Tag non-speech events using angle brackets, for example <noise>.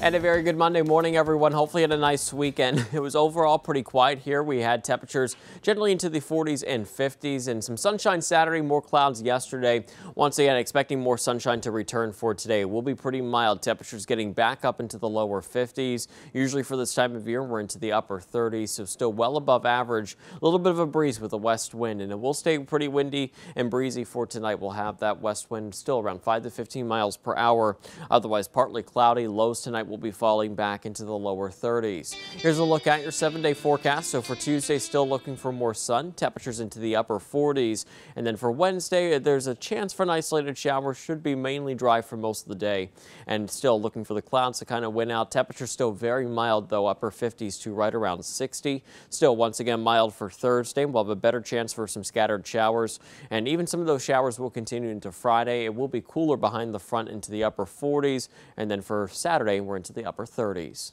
And a very good Monday morning, everyone. Hopefully, had a nice weekend. <laughs> It was overall pretty quiet here. We had temperatures generally into the 40s and 50s, and some sunshine Saturday, more clouds yesterday. Once again, expecting more sunshine to return for today. Will be pretty mild. Temperatures getting back up into the lower 50s. Usually for this time of year, we're into the upper 30s, so still well above average. A little bit of a breeze with a west wind, and it will stay pretty windy and breezy for tonight. We'll have that west wind still around 5 to 15 miles per hour. Otherwise, partly cloudy. Lows tonight will be falling back into the lower 30s. Here's a look at your seven day forecast. So for Tuesday, still looking for more sun, temperatures into the upper 40s. And then for Wednesday, there's a chance for an isolated shower. Should be mainly dry for most of the day. And still looking for the clouds to kind of win out. Temperatures still very mild, though, upper 50s to right around 60. Still, once again, mild for Thursday. We'll have a better chance for some scattered showers. And even some of those showers will continue into Friday. It will be cooler behind the front into the upper 40s. And then for Saturday, we're into the upper 30s.